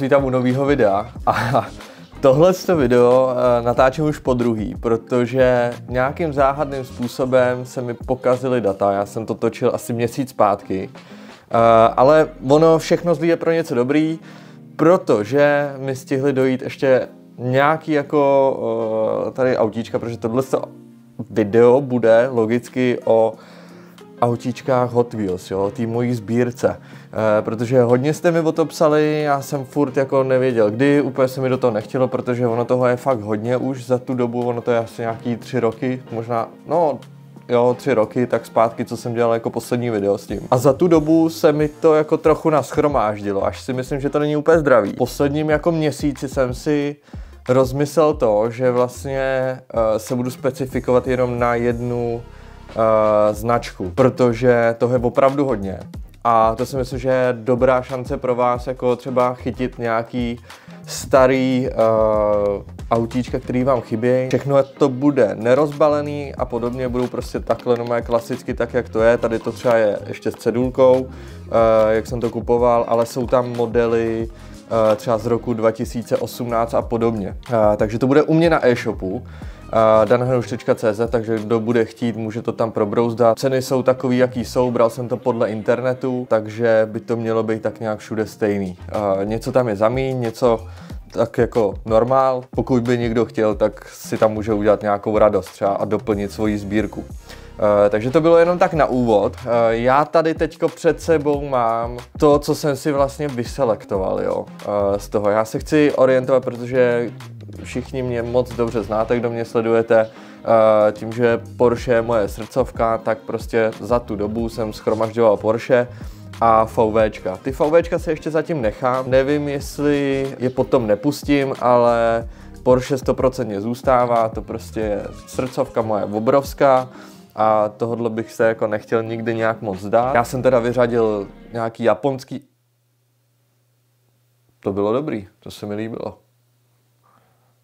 Vítám u nového videa a tohle video eh, natáčím už po druhý, protože nějakým záhadným způsobem se mi pokazily data. Já jsem to točil asi měsíc zpátky, eh, ale ono všechno zlý je pro něco dobrý, protože mi stihli dojít ještě nějaký jako eh, tady autíčka, protože tohle video bude logicky o autíčkách Hot Wheels, jo, té mojí sbírce. E, protože hodně jste mi o to psali, já jsem furt jako nevěděl kdy, úplně se mi do toho nechtělo, protože ono toho je fakt hodně už za tu dobu, ono to je asi nějaký tři roky, možná, no jo, tři roky, tak zpátky, co jsem dělal jako poslední video s tím. A za tu dobu se mi to jako trochu naschromáždilo, až si myslím, že to není úplně zdravý. Posledním jako měsíci jsem si rozmyslel to, že vlastně uh, se budu specifikovat jenom na jednu značku, protože toho je opravdu hodně. A to si myslím, že je dobrá šance pro vás jako třeba chytit nějaký starý uh, autíčka, který vám chybí. Všechno to bude nerozbalený a podobně budou prostě takhle no klasicky tak, jak to je. Tady to třeba je ještě s cedulkou, uh, jak jsem to kupoval, ale jsou tam modely uh, třeba z roku 2018 a podobně. Uh, takže to bude u mě na e-shopu danhanuš.cz, takže kdo bude chtít, může to tam probrouzdat. Ceny jsou takový, jaký jsou, bral jsem to podle internetu, takže by to mělo být tak nějak všude stejný. Něco tam je zamíň, něco tak jako normál. Pokud by někdo chtěl, tak si tam může udělat nějakou radost třeba a doplnit svoji sbírku. Uh, takže to bylo jenom tak na úvod. Uh, já tady teďko před sebou mám to, co jsem si vlastně vyselektoval, jo, uh, z toho. Já se chci orientovat, protože všichni mě moc dobře znáte, kdo mě sledujete. Tím, že Porsche je moje srdcovka, tak prostě za tu dobu jsem schromažďoval Porsche a VVčka. Ty VVčka se ještě zatím nechám, nevím jestli je potom nepustím, ale Porsche 100% zůstává, to prostě je srdcovka moje obrovská a tohle bych se jako nechtěl nikdy nějak moc zdát. Já jsem teda vyřadil nějaký japonský... To bylo dobrý, to se mi líbilo.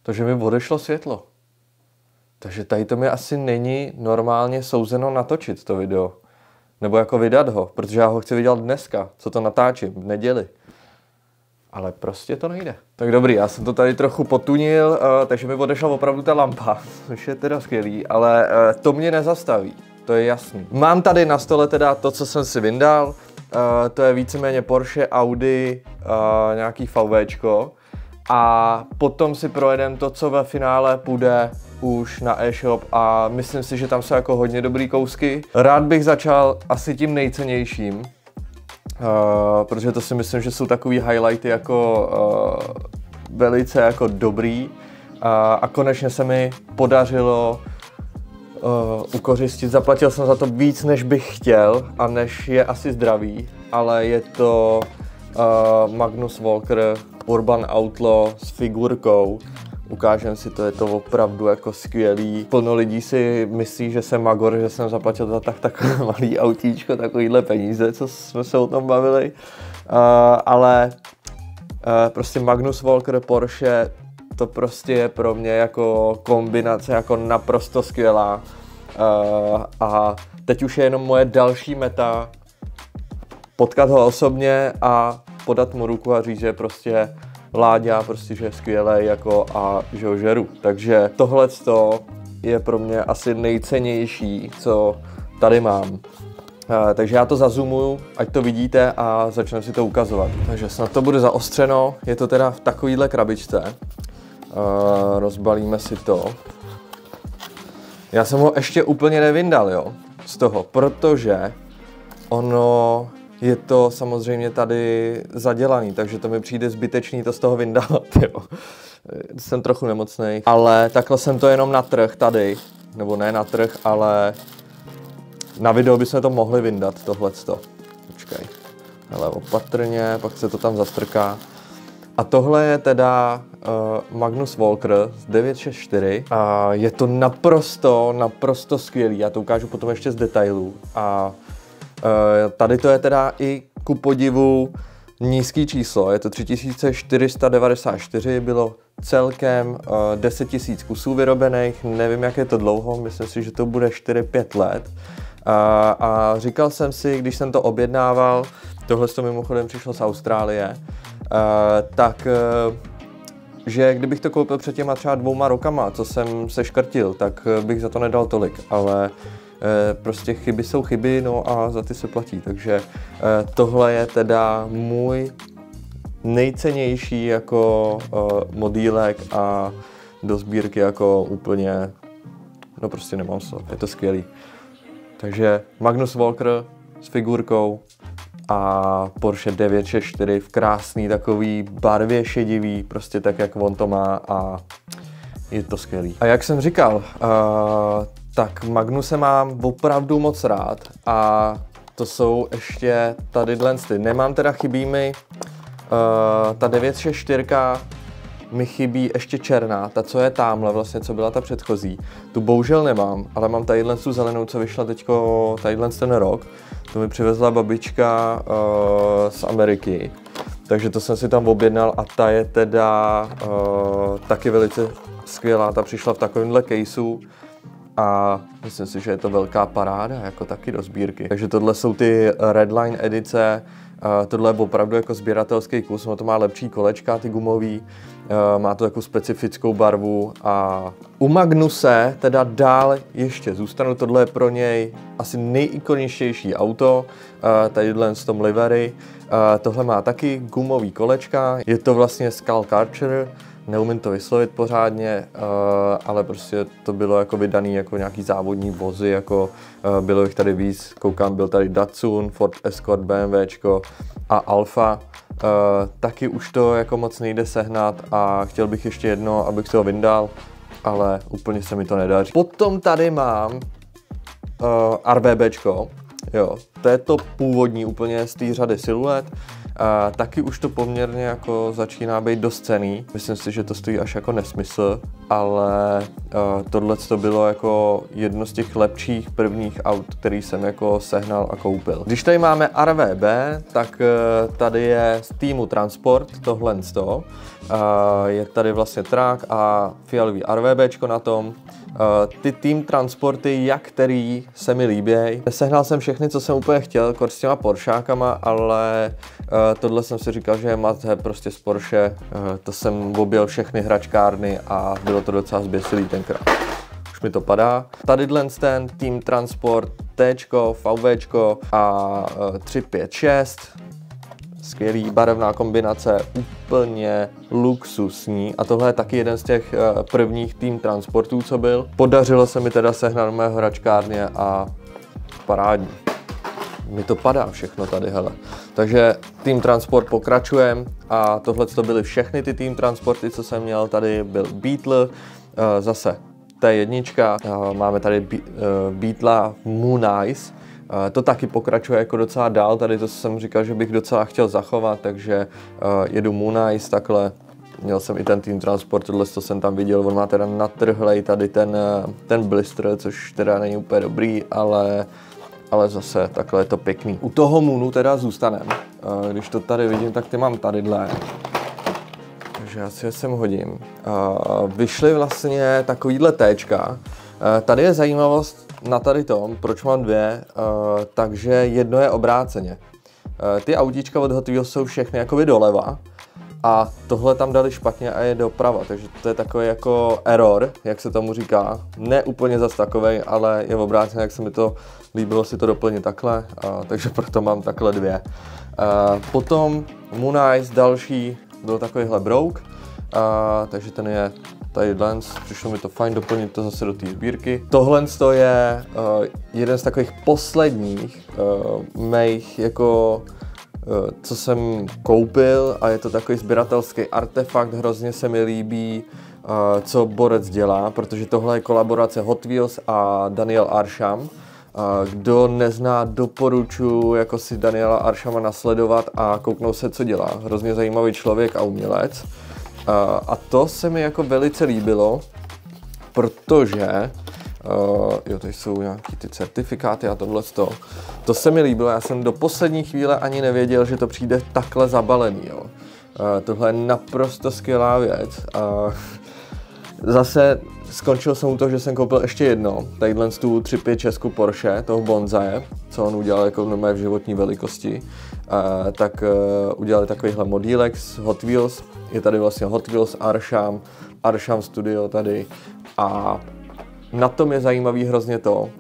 Takže mi odešlo světlo. Takže tady to mi asi není normálně souzeno natočit to video. Nebo jako vydat ho, protože já ho chci vydělat dneska, co to natáčím, v neděli. Ale prostě to nejde. Tak dobrý, já jsem to tady trochu potunil, uh, takže mi odešla opravdu ta lampa, což je teda skvělý, ale uh, to mě nezastaví, to je jasný. Mám tady na stole teda to, co jsem si vyndal, uh, to je víceméně Porsche, Audi, nějaký VWčko a potom si projedem to, co ve finále půjde už na e-shop a myslím si, že tam jsou jako hodně dobrý kousky. Rád bych začal asi tím nejcennějším, uh, protože to si myslím, že jsou takový highlighty jako uh, velice jako dobrý uh, a konečně se mi podařilo uh, ukořistit. Zaplatil jsem za to víc, než bych chtěl a než je asi zdravý, ale je to uh, Magnus Walker Urban Outlaw s figurkou. Ukážem si to, je to opravdu jako skvělý. Plno lidí si myslí, že jsem magor, že jsem zaplatil za tak takové malý autíčko, takovýhle peníze, co jsme se o tom bavili. Uh, ale uh, prostě Magnus Walker Porsche, to prostě je pro mě jako kombinace jako naprosto skvělá. Uh, a teď už je jenom moje další meta potkat ho osobně a podat mu ruku a říct, že prostě Láďa, prostě, že je skvělý jako a že ho žeru. Takže tohle je pro mě asi nejcennější, co tady mám. Uh, takže já to zazumuju, ať to vidíte a začneme si to ukazovat. Takže snad to bude zaostřeno, je to teda v takovýhle krabičce. Uh, rozbalíme si to. Já jsem ho ještě úplně nevyndal, jo, z toho, protože ono je to samozřejmě tady zadělaný, takže to mi přijde zbytečný to z toho vyndávat, jo. Jsem trochu nemocný, ale takhle jsem to jenom na trh tady, nebo ne na trh, ale na video bychom to mohli vyndat, tohleto. Počkej. Ale opatrně, pak se to tam zastrká. A tohle je teda uh, Magnus Walker z 964 a je to naprosto, naprosto skvělý. Já to ukážu potom ještě z detailů. A Eh, tady to je teda i ku podivu nízký číslo, je to 3494, bylo celkem 10 000 kusů vyrobených, nevím jak je to dlouho, myslím si, že to bude 4-5 let. A, a říkal jsem si, když jsem to objednával, tohle to mimochodem přišlo z Austrálie, tak že kdybych to koupil před těma třeba dvouma rokama, co jsem se škrtil, tak bych za to nedal tolik, ale prostě chyby jsou chyby, no a za ty se platí, takže tohle je teda můj nejcennější jako modílek a do sbírky jako úplně, no prostě nemám slov, je to skvělý. Takže Magnus Walker s figurkou a Porsche 964 v krásný takový barvě šedivý, prostě tak, jak on to má a je to skvělý. A jak jsem říkal, uh, tak Magnuse mám opravdu moc rád a to jsou ještě tady ty. Nemám teda chybí mi uh, ta 964 mi chybí ještě černá, ta, co je tamhle vlastně, co byla ta předchozí. Tu bohužel nemám, ale mám tadyhle tu zelenou, co vyšla teďko tadyhle ten rok. To mi přivezla babička uh, z Ameriky. Takže to jsem si tam objednal a ta je teda uh, taky velice skvělá. Ta přišla v takovémhle caseu a myslím si, že je to velká paráda, jako taky do sbírky. Takže tohle jsou ty Redline edice, uh, tohle je opravdu jako sběratelský kus, no to má lepší kolečka, ty gumový, Eh, má to jako specifickou barvu a u Magnuse teda dál ještě zůstanu, tohle je pro něj asi nejikoničtější auto, eh, tadyhle s tom livery, eh, tohle má taky gumový kolečka, je to vlastně Skull Karcher, neumím to vyslovit pořádně, ale prostě to bylo jako vydaný jako nějaký závodní vozy, jako bylo jich tady víc, koukám, byl tady Datsun, Ford Escort, BMWčko a Alfa, Uh, taky už to jako moc nejde sehnat a chtěl bych ještě jedno, abych se ho vyndal, ale úplně se mi to nedaří. Potom tady mám eh, RBBčko, jo, to je to původní úplně z té řady siluet, a taky už to poměrně jako začíná být dost cený. Myslím si, že to stojí až jako nesmysl, ale uh, tohle to bylo jako jedno z těch lepších prvních aut, který jsem jako sehnal a koupil. Když tady máme RVB, tak uh, tady je z týmu Transport tohle uh, je tady vlastně trák a fialový RVBčko na tom. Uh, ty tým transporty, jak který se mi líbí. Sehnal jsem všechny, co jsem úplně chtěl, kor s těma Poršákama, ale uh, tohle jsem si říkal, že je must prostě z Porsche. Uh, to jsem objel všechny hračkárny a bylo to docela zběsilý tenkrát. Už mi to padá. Tady ten Team Transport T, VV a uh, 356 skvělý, barevná kombinace, úplně luxusní a tohle je taky jeden z těch uh, prvních tým transportů, co byl. Podařilo se mi teda sehnat mé hračkárně a parádní. Mi to padá všechno tady, hele. Takže tým transport pokračujeme a tohle to byly všechny ty tým transporty, co jsem měl. Tady byl Beetle, uh, zase T1, uh, máme tady Be- Beetle Moonice, to taky pokračuje jako docela dál, tady to jsem říkal, že bych docela chtěl zachovat, takže jedu Moonice takhle, měl jsem i ten Team Transport, tohle to jsem tam viděl, on má teda natrhlej tady ten, ten blister, což teda není úplně dobrý, ale ale zase takhle je to pěkný. U toho Moonu teda zůstanem. Když to tady vidím, tak ty mám tadyhle. Takže já si je sem hodím. Vyšly vlastně takovýhle téčka. Tady je zajímavost, na tady tom, proč mám dvě, uh, takže jedno je obráceně. Uh, ty autíčka od Hot Wheels jsou všechny jakoby doleva a tohle tam dali špatně a je doprava, takže to je takový jako error, jak se tomu říká. Ne úplně zas takový, ale je obráceně, jak se mi to líbilo si to doplnit takhle, uh, takže proto mám takhle dvě. Uh, potom Moonice další byl takovýhle brouk, uh, takže ten je tady Lens, přišlo mi to fajn doplnit to zase do té sbírky. Tohle je uh, jeden z takových posledních uh, mých jako uh, co jsem koupil a je to takový sběratelský artefakt, hrozně se mi líbí, co Borec dělá, protože tohle je kolaborace Hot Wheels a Daniel Arsham. Kdo nezná, doporučuji jako si Daniela Arshama nasledovat a kouknout se, co dělá. Hrozně zajímavý člověk a umělec. A to se mi jako velice líbilo, protože Uh, jo, to jsou nějaký ty certifikáty a tohle to. To se mi líbilo, já jsem do poslední chvíle ani nevěděl, že to přijde takhle zabalený, jo. Uh, tohle je naprosto skvělá věc. Uh, Zase skončil jsem u toho, že jsem koupil ještě jedno, tadyhle tu 3.5 Česku Porsche, toho Bonzaje, co on udělal jako v životní velikosti, uh, tak uh, udělali takovýhle modílek z Hot Wheels, je tady vlastně Hot Wheels Arsham, Arsham Studio tady. A na tom je zajímavý hrozně to,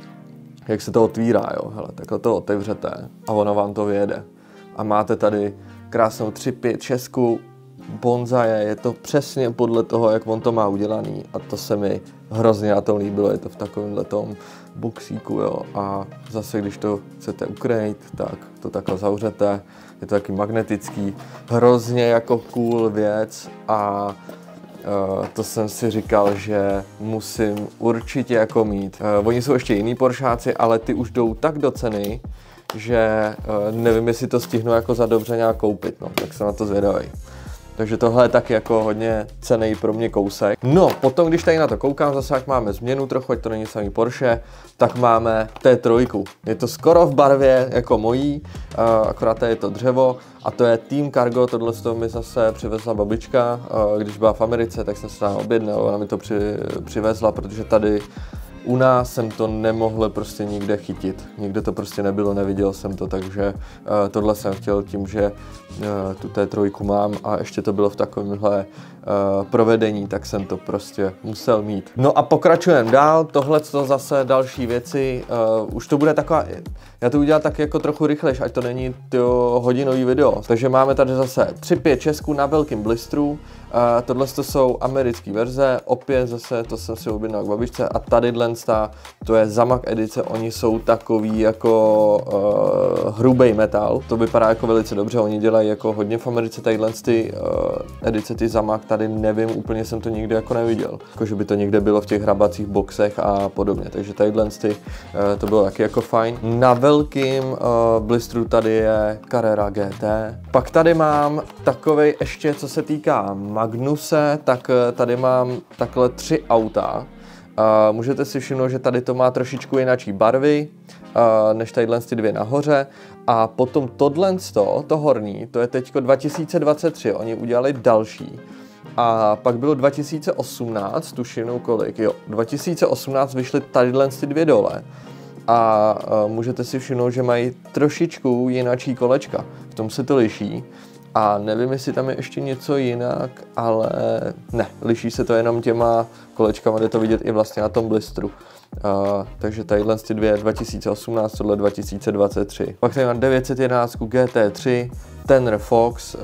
jak se to otvírá, jo, hele, takhle to otevřete a ono vám to vyjede. A máte tady krásnou 3.5 Česku, bonzaje, je to přesně podle toho, jak on to má udělaný. A to se mi hrozně na tom líbilo, je to v takovémhle tom buksíku, jo, a zase, když to chcete ukrejt, tak to takhle zavřete, je to taky magnetický, hrozně jako cool věc a Uh, to jsem si říkal, že musím určitě jako mít. Uh, oni jsou ještě jiný Poršáci, ale ty už jdou tak do ceny, že uh, nevím, jestli to stihnu jako za dobře nějak koupit, no, tak jsem na to zvědavý. Takže tohle je taky jako hodně cený pro mě kousek. No, potom, když tady na to koukám, zase jak máme změnu trochu, ať to není samý Porsche, tak máme T3. Je to skoro v barvě jako mojí, akorát je to dřevo a to je Team Cargo, tohle to mi zase přivezla babička, když byla v Americe, tak jsem se objednal, ona mi to při, přivezla, protože tady u nás jsem to nemohl prostě nikde chytit. Nikde to prostě nebylo, neviděl jsem to, takže uh, tohle jsem chtěl tím, že uh, tu T3 mám a ještě to bylo v takovémhle provedení, tak jsem to prostě musel mít. No a pokračujeme dál, tohle to zase další věci, uh, už to bude taková, já to udělám tak jako trochu rychlejš, ať to není to hodinový video. Takže máme tady zase 3-5 Česku na velkým blistru, uh, tohle to jsou americké verze, opět zase to jsem si objednal k babičce a tady to je Zamak edice, oni jsou takový jako uh, hrubý metal, to vypadá jako velice dobře, oni dělají jako hodně v Americe tadyhle ty uh, edice, ty Zamak, tady nevím, úplně jsem to nikdy jako neviděl, jako že by to někde bylo v těch hrabacích boxech a podobně, takže tadyhle ty, uh, to bylo taky jako fajn. Na velkým uh, blistru tady je Carrera GT, pak tady mám takovej ještě, co se týká Magnuse, tak tady mám takhle tři auta, Uh, můžete si všimnout, že tady to má trošičku jináčí barvy, uh, než tadyhle ty dvě nahoře. A potom tohle, to horní, to je teď 2023, oni udělali další. A pak bylo 2018, tuším, no kolik, jo, 2018 vyšly tadyhle ty dvě dole. A uh, můžete si všimnout, že mají trošičku jináčí kolečka. V tom se to liší. A nevím, jestli tam je ještě něco jinak, ale ne, liší se to jenom těma kolečkama, jde to vidět i vlastně na tom blistru. Uh, takže tadyhle ty dvě 2018, tohle 2023. Pak tady mám 911 GT3, Tenner Fox, uh,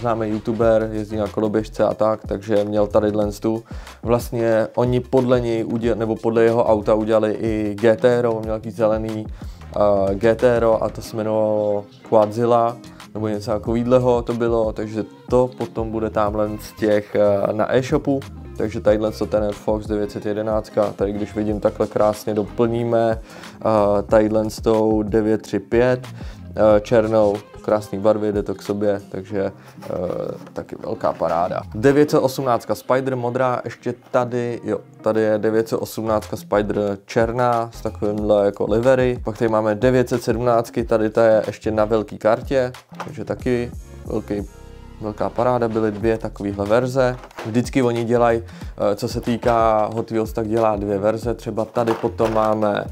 známý youtuber, jezdí na koloběžce a tak, takže měl tady tu. Vlastně oni podle něj, uděl, nebo podle jeho auta udělali i GTR, měl nějaký zelený uh, GTR a to se jmenovalo Quadzilla nebo něco takového to bylo, takže to potom bude tamhle z těch uh, na e-shopu. Takže tadyhle to ten Fox 911, tady když vidím takhle krásně doplníme, uh, tadyhle s tou 935 uh, černou, krásný barvy, jde to k sobě, takže uh, taky velká paráda. 918 Spider modrá, ještě tady, jo, tady je 918 Spider černá s takovýmhle jako livery. Pak tady máme 917, tady ta je ještě na velký kartě, takže taky velký velká paráda, byly dvě takovéhle verze. Vždycky oni dělají, eh, co se týká Hot Wheels, tak dělá dvě verze. Třeba tady potom máme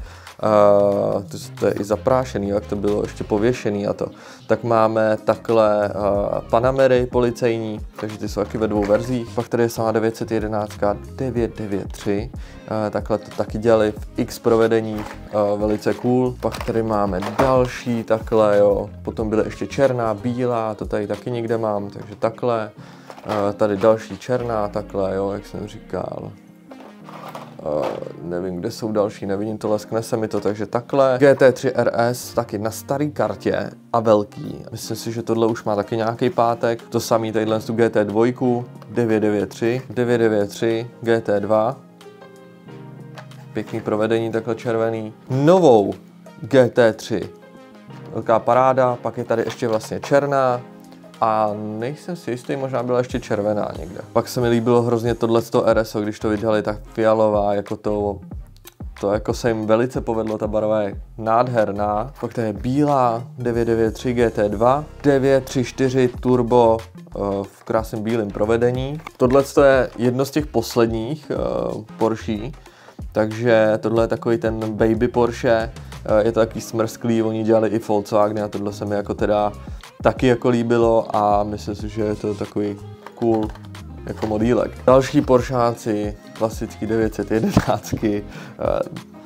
Uh, to, to je i zaprášený, jak to bylo ještě pověšený a to. Tak máme takhle uh, Panamery policejní, takže ty jsou taky ve dvou verzích. Pak tady je sama 911 993, uh, takhle to taky dělali v X provedeních, uh, velice cool. Pak tady máme další takhle, jo. Potom byly ještě černá, bílá, to tady taky někde mám, takže takhle. Uh, tady další černá, takhle, jo, jak jsem říkal. Uh, nevím, kde jsou další, nevidím to, leskne se mi to, takže takhle. GT3 RS taky na starý kartě a velký. Myslím si, že tohle už má taky nějaký pátek. To samý tadyhle tu GT2, 993, 993, GT2. Pěkný provedení, takhle červený. Novou GT3. Velká paráda, pak je tady ještě vlastně černá, a nejsem si jistý, možná byla ještě červená někde. Pak se mi líbilo hrozně tohle RSO, když to vydali, tak fialová, jako to to jako se jim velice povedlo, ta barva je nádherná. Pak to je bílá 993 GT2, 934 Turbo uh, v krásném bílém provedení. Tohle je jedno z těch posledních uh, Porsche, takže tohle je takový ten baby Porsche, uh, je to takový smrsklý, oni dělali i Volkswagen a tohle se mi jako teda taky jako líbilo a myslím si, že je to takový cool jako modílek. Další Poršáci, klasický 911, eh,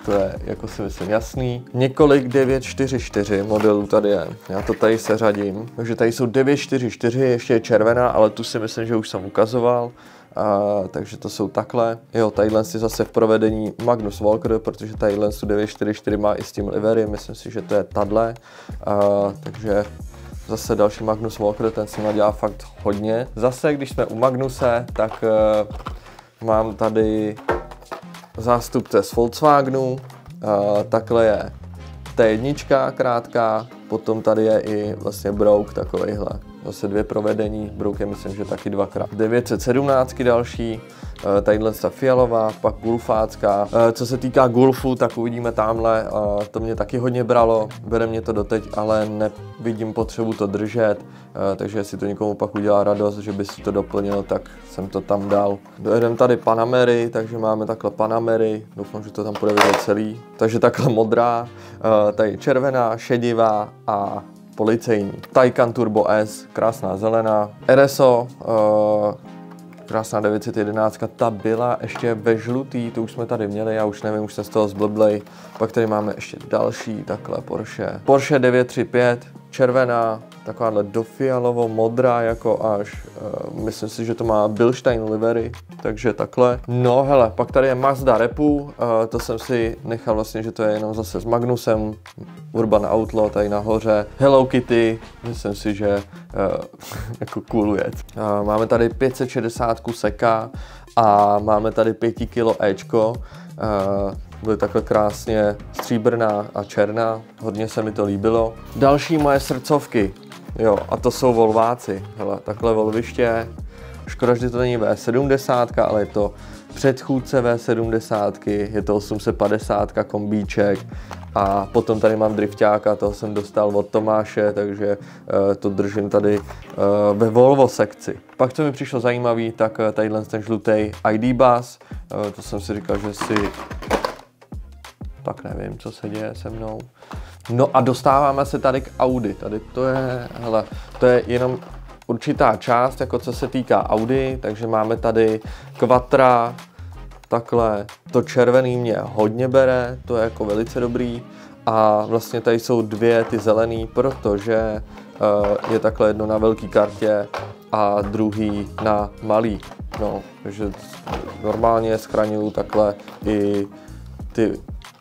to je, jako si myslím, jasný. Několik 944 modelů tady je, já to tady seřadím. Takže tady jsou 944, ještě je červená, ale tu si myslím, že už jsem ukazoval. Uh, takže to jsou takhle. Jo, tadyhle si zase v provedení Magnus Walker, protože tadyhle 944 má i s tím livery, myslím si, že to je tadle. Uh, takže Zase další Magnus Walker, ten si dělá fakt hodně. Zase, když jsme u Magnuse, tak uh, mám tady zástupce z Volkswagenu. Uh, takhle je T1 krátká, potom tady je i vlastně Brouk takovejhle. Zase dvě provedení, Brouk je myslím, že taky dvakrát. 917 další, tadyhle ta fialová, pak gulfácká. Eh, co se týká gulfu, tak uvidíme tamhle, eh, to mě taky hodně bralo, bere mě to doteď, ale nevidím potřebu to držet, takže jestli to někomu pak udělá radost, že by si to doplnil, tak jsem to tam dal. Dojedeme tady Panamery, takže máme takhle Panamery, doufám, že to tam bude vidět celý. Takže takhle modrá, tady červená, šedivá a policejní. Taycan Turbo S, krásná zelená. RSO, krásná 911, ta byla ještě ve žlutý, to už jsme tady měli, já už nevím, už se z toho zblblej. Pak tady máme ještě další takhle Porsche. Porsche 935, červená, takováhle dofialovo modrá jako až. Uh, myslím si, že to má Bilstein livery, takže takhle. No hele, pak tady je Mazda Repu, uh, to jsem si nechal vlastně, že to je jenom zase s Magnusem, Urban Outlaw tady nahoře, Hello Kitty, myslím si, že uh, jako cool věc. Uh, máme tady 560 seka a máme tady 5 kg Ečko. Uh, byly takhle krásně stříbrná a černá, hodně se mi to líbilo. Další moje srdcovky, jo, a to jsou Volváci, hele, takhle volviště, škoda, že to není V70, ale je to předchůdce V70, je to 850 kombíček. A potom tady mám driftáka, toho jsem dostal od Tomáše, takže uh, to držím tady uh, ve Volvo sekci. Pak, co mi přišlo zajímavý, tak uh, tadyhle ten žlutý ID bus, to jsem si říkal, že si tak nevím, co se děje se mnou. No a dostáváme se tady k Audi. Tady to je, hele, to je jenom určitá část, jako co se týká Audi, takže máme tady Quattra, takhle, to červený mě hodně bere, to je jako velice dobrý. A vlastně tady jsou dvě ty zelený, protože uh, je takhle jedno na velký kartě a druhý na malý. No, takže normálně schraňuju takhle i ty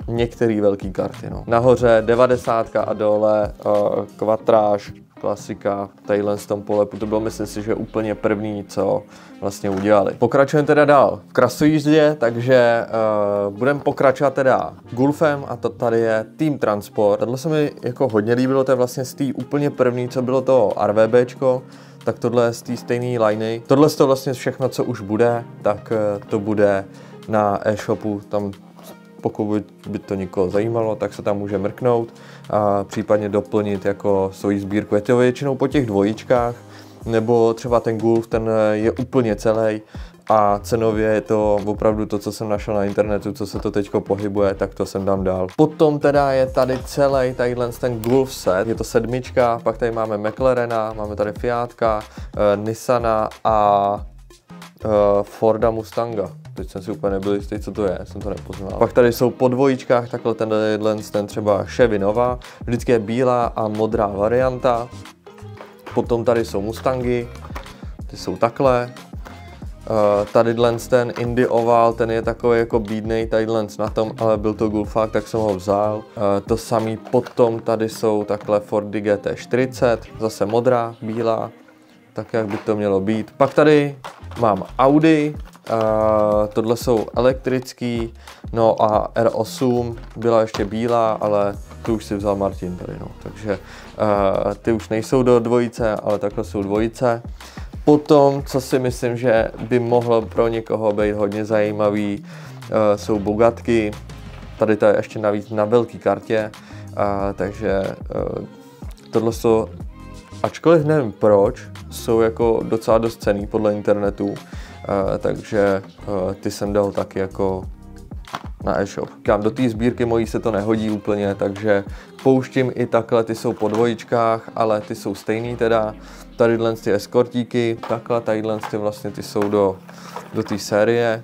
některé velké karty. No. Nahoře 90 a dole uh, kvadráž, klasika, tadyhle z tom polepu, to bylo myslím si, že úplně první, co vlastně udělali. Pokračujeme teda dál v krasojízdě, takže uh, budeme pokračovat teda Gulfem a to tady je Team Transport. Tohle se mi jako hodně líbilo, to je vlastně z té úplně první, co bylo to RVBčko, tak tohle z té stejné liney. Tohle je to vlastně všechno, co už bude, tak uh, to bude na e-shopu, tam pokud by to někoho zajímalo, tak se tam může mrknout a případně doplnit jako svoji sbírku. Je to většinou po těch dvojičkách, nebo třeba ten Gulf, ten je úplně celý a cenově je to opravdu to, co jsem našel na internetu, co se to teď pohybuje, tak to jsem dám dál. Potom teda je tady celý tadyhle ten Gulf set, je to sedmička, pak tady máme McLarena, máme tady Fiatka, uh, Nissana a uh, Forda Mustanga. Teď jsem si úplně nebyl jistý, co to je, jsem to nepoznal. Pak tady jsou po dvojičkách takhle ten, ten třeba Chevy Nova, vždycky je bílá a modrá varianta. Potom tady jsou Mustangy, ty jsou takhle. Uh, tady ten Indy Oval, ten je takový jako bídnej tady na tom, ale byl to Gulfák, tak jsem ho vzal. Uh, to samý potom tady jsou takhle Fordy GT40, zase modrá, bílá, tak jak by to mělo být. Pak tady mám Audi, Uh, tohle jsou elektrický, no a R8 byla ještě bílá, ale tu už si vzal Martin tady, no. Takže uh, ty už nejsou do dvojice, ale takhle jsou dvojice. Potom, co si myslím, že by mohlo pro někoho být hodně zajímavý, jsou Bogatky, tady to je ještě navíc na velké kartě, a, takže uh, tohle jsou, ačkoliv nevím proč, jsou jako docela dost cený podle internetu, uh, takže uh, ty jsem dal taky jako na e-shop. Kam do té sbírky mojí se to nehodí úplně, takže pouštím i takhle, ty jsou po dvojičkách, ale ty jsou stejný teda. Tady ty eskortíky, takhle, tadyhle ty vlastně ty jsou do, do té série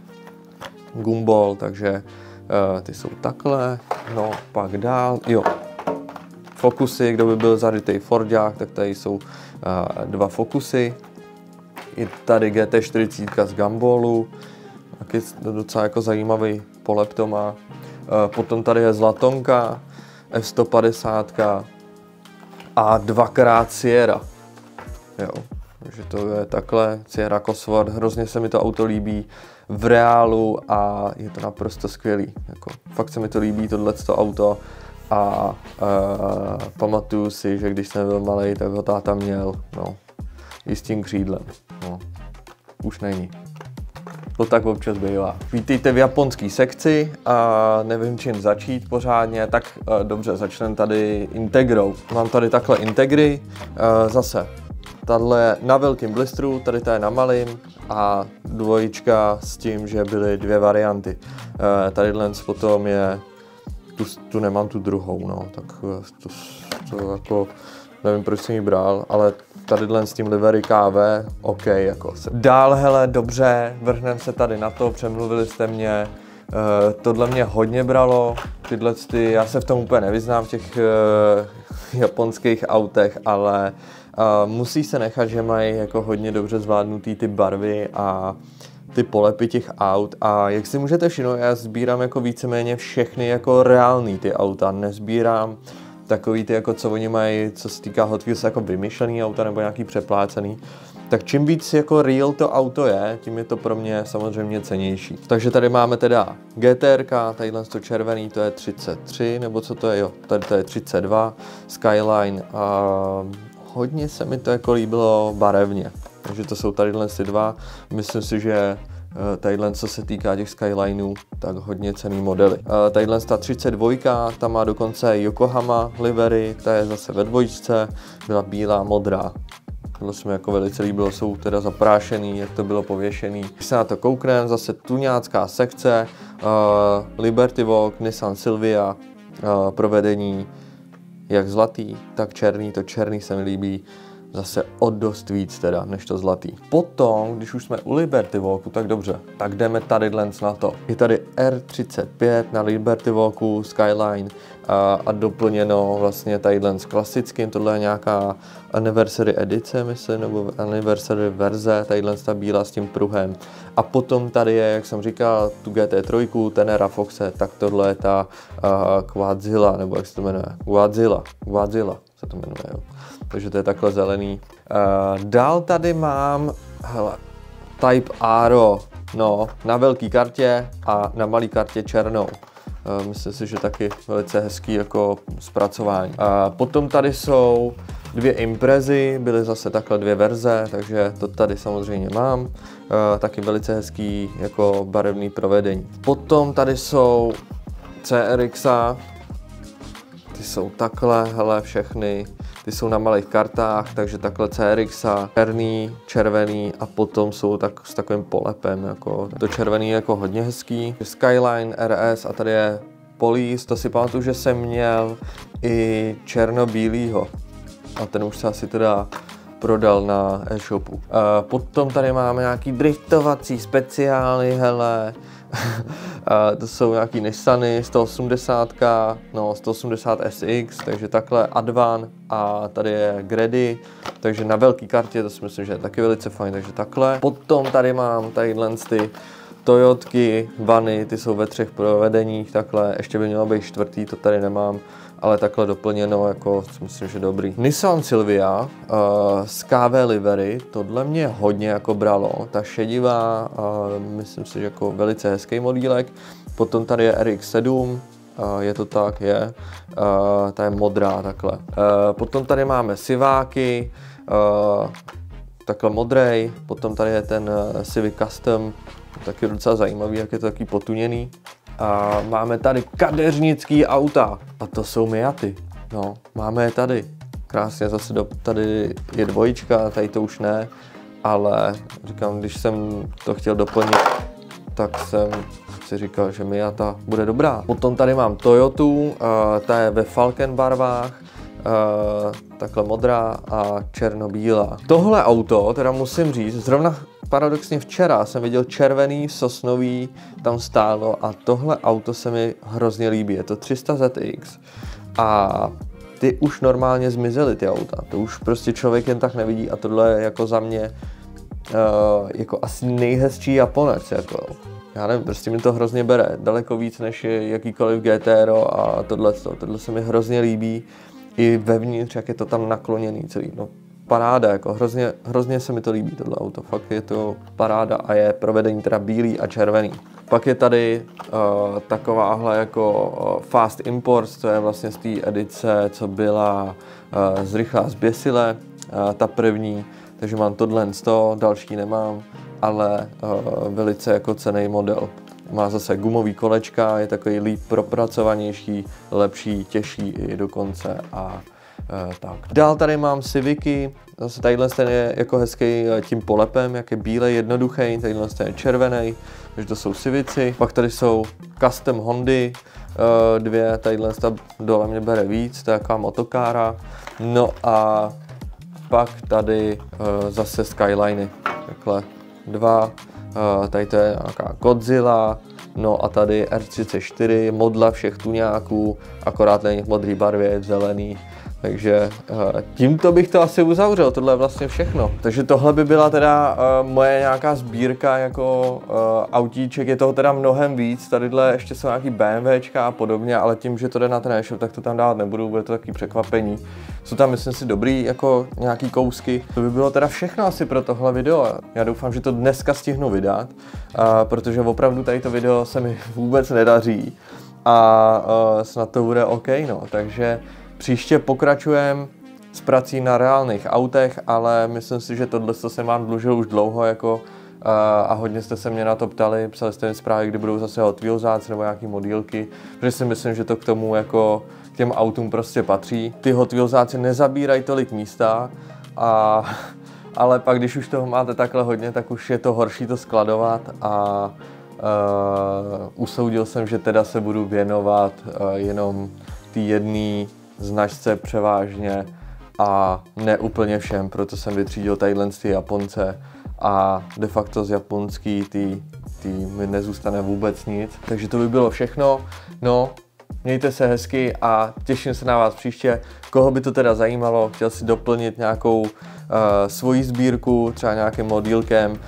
Gumball, takže uh, ty jsou takhle, no pak dál, jo, fokusy, kdo by byl zarytý Fordák, tak tady jsou uh, dva fokusy, i tady GT40 z Gumballu, taky docela jako zajímavý polep to má. Uh, potom tady je Zlatonka, F150 a dvakrát Sierra. Jo, takže to je takhle, Sierra Cosworth, hrozně se mi to auto líbí v reálu a je to naprosto skvělý. Jako, fakt se mi to líbí, tohleto auto a uh, pamatuju si, že když jsem byl malý, tak ho táta měl, no, i s tím křídlem, no, už není. To tak občas bývá. Vítejte v japonské sekci a nevím čím začít pořádně, tak uh, dobře, začneme tady Integrou. Mám tady takhle Integry, uh, zase Tahle na velkém blistru, tady ta je na malým a dvojička s tím, že byly dvě varianty. Tady potom je, tu, tu nemám tu druhou, no, tak to, to jako, nevím proč jsem ji bral, ale tady s tím livery KV, OK, jako. Dál, hele, dobře, vrhneme se tady na to, přemluvili jste mě, Uh, tohle mě hodně bralo, tyhle ty, já se v tom úplně nevyznám v těch uh, japonských autech, ale uh, musí se nechat, že mají jako hodně dobře zvládnutý ty barvy a ty polepy těch aut a jak si můžete všimnout, já sbírám jako víceméně všechny jako reální ty auta, nezbírám takový ty, jako co oni mají, co se týká Hot Wheels, jako vymyšlený auta nebo nějaký přeplácený, tak čím víc jako real to auto je, tím je to pro mě samozřejmě cenější. Takže tady máme teda GTR, tadyhle to červený, to je 33, nebo co to je, jo, tady to je 32, Skyline a hodně se mi to jako líbilo barevně. Takže to jsou tady ty dva. Myslím si, že Eh, tadyhle, co se týká těch Skylineů, tak hodně cený modely. Eh, tadyhle ta 32, ta má dokonce Yokohama livery, ta je zase ve dvojčce, byla bílá, modrá. Tohle se mi jako velice líbilo, jsou teda zaprášený, jak to bylo pověšený. Když se na to koukneme, zase tuňácká sekce, uh, Liberty Walk, Nissan Silvia, uh, provedení jak zlatý, tak černý, to černý se mi líbí zase o dost víc teda, než to zlatý. Potom, když už jsme u Liberty Walku, tak dobře, tak jdeme tady na to. Je tady R35 na Liberty Walku, Skyline a, a doplněno vlastně tady s klasickým, tohle je nějaká anniversary edice, myslím, nebo anniversary verze, tadyhle ta bílá s tím pruhem. A potom tady je, jak jsem říkal, tu GT3, Tenera Foxe, tak tohle je ta uh, Quadzilla, nebo jak se to jmenuje, Quadzilla, Quadzilla se to jmenuje, jo takže to je takhle zelený. Uh, dál tady mám, hele, Type Aro, no, na velké kartě a na malé kartě černou. Uh, myslím si, že taky velice hezký jako zpracování. Uh, potom tady jsou dvě imprezy, byly zase takhle dvě verze, takže to tady samozřejmě mám. Uh, taky velice hezký jako barevný provedení. Potom tady jsou CRXa, ty jsou takhle, hele, všechny. Ty jsou na malých kartách, takže takhle CRX a černý, červený a potom jsou tak s takovým polepem. Jako. To červený je jako hodně hezký. Skyline RS a tady je Police, to si pamatuju, že jsem měl i černobílýho. A ten už se asi teda prodal na e-shopu. A potom tady máme nějaký driftovací speciály, hele, to jsou nějaký Nissany 180, no 180 SX, takže takhle Advan a tady je Grady, takže na velké kartě to si myslím, že je taky velice fajn, takže takhle. Potom tady mám tadyhle ty Toyotky, vany, ty jsou ve třech provedeních, takhle, ještě by mělo být čtvrtý, to tady nemám, ale takhle doplněno, jako myslím, že dobrý. Nissan Silvia uh, z KV Livery, tohle mě hodně jako bralo, ta šedivá, uh, myslím si, že jako velice hezký modílek. Potom tady je RX-7, uh, je to tak, je, uh, ta je modrá takhle. Uh, potom tady máme Siváky, takhle modrej, potom tady je ten Civic Custom, taky docela zajímavý, jak je to taky potuněný. A máme tady kadeřnický auta. A to jsou Miaty. No, máme je tady. Krásně zase do, tady je dvojička, tady to už ne. Ale říkám, když jsem to chtěl doplnit, tak jsem si říkal, že Miata bude dobrá. Potom tady mám Toyotu, ta je ve Falken barvách, takhle modrá a černobílá. Tohle auto, teda musím říct, zrovna paradoxně včera jsem viděl červený sosnový tam stálo a tohle auto se mi hrozně líbí. Je to 300 ZX a ty už normálně zmizely ty auta. To už prostě člověk jen tak nevidí a tohle je jako za mě uh, jako asi nejhezčí Japonec. Jako. Já nevím, prostě mi to hrozně bere. Daleko víc než jakýkoliv GTR a tohle. Tohle se mi hrozně líbí. I vevnitř, jak je to tam nakloněný celý. No, paráda, jako hrozně, hrozně se mi to líbí, tohle auto. Fakt je to paráda a je provedení teda bílý a červený. Pak je tady uh, takováhle jako uh, Fast Imports, to je vlastně z té edice, co byla uh, zrychlá zběsile, uh, ta první, takže mám tohle z toho, další nemám, ale uh, velice jako cený model. Má zase gumový kolečka, je takový líp propracovanější, lepší, těžší i dokonce a Uh, tak. Dál tady mám Civicy, zase tadyhle ten je jako hezký tím polepem, jak je bílej, jednoduchý, tadyhle je červený, takže to jsou Civici. Pak tady jsou custom Hondy, uh, dvě, tadyhle ta dole mě bere víc, to je jaká motokára. No a pak tady uh, zase Skyliny, takhle dva, tady to je nějaká Godzilla, no a tady R34, modla všech tuňáků, akorát není v modré barvě, zelený, takže uh, tímto bych to asi uzavřel, tohle je vlastně všechno. Takže tohle by byla teda uh, moje nějaká sbírka jako uh, autíček, je toho teda mnohem víc, tadyhle ještě jsou nějaký BMWčka a podobně, ale tím, že to jde na ten e tak to tam dát nebudu, bude to takový překvapení. Jsou tam, myslím si, dobrý jako nějaký kousky. To by bylo teda všechno asi pro tohle video. Já doufám, že to dneska stihnu vydat, protože opravdu tady to video se mi vůbec nedaří a snad to bude OK, no. Takže Příště pokračujeme s prací na reálných autech, ale myslím si, že tohle to jsem vám dlužil už dlouho jako a hodně jste se mě na to ptali, psali jste mi zprávy, kdy budou zase Hot Wheels nebo nějaký modílky, protože si myslím, že to k tomu jako k těm autům prostě patří. Ty Hot Wheels nezabírají tolik místa, a, ale pak když už toho máte takhle hodně, tak už je to horší to skladovat a uh, usoudil jsem, že teda se budu věnovat uh, jenom ty jedné značce převážně a ne úplně všem, proto jsem vytřídil tadyhle ty Japonce a de facto z japonský ty, ty mi nezůstane vůbec nic. Takže to by bylo všechno. No, mějte se hezky a těším se na vás příště. Koho by to teda zajímalo, chtěl si doplnit nějakou uh, svoji sbírku, třeba nějakým modílkem, uh,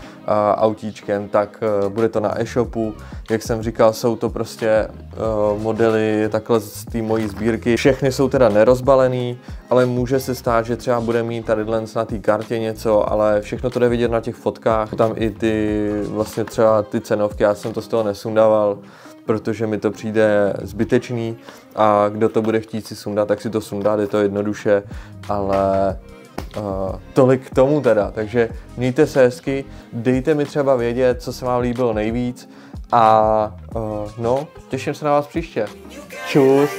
autíčkem, tak uh, bude to na e-shopu. Jak jsem říkal, jsou to prostě uh, modely takhle z té mojí sbírky. Všechny jsou teda nerozbalený, ale může se stát, že třeba bude mít tady na té kartě něco, ale všechno to jde vidět na těch fotkách. Tam i ty vlastně třeba ty cenovky, já jsem to z toho nesundával protože mi to přijde zbytečný a kdo to bude chtít si sundat, tak si to sundá, je to jednoduše, ale uh, tolik k tomu teda. Takže mějte se hezky, dejte mi třeba vědět, co se vám líbilo nejvíc a uh, no, těším se na vás příště. Čus!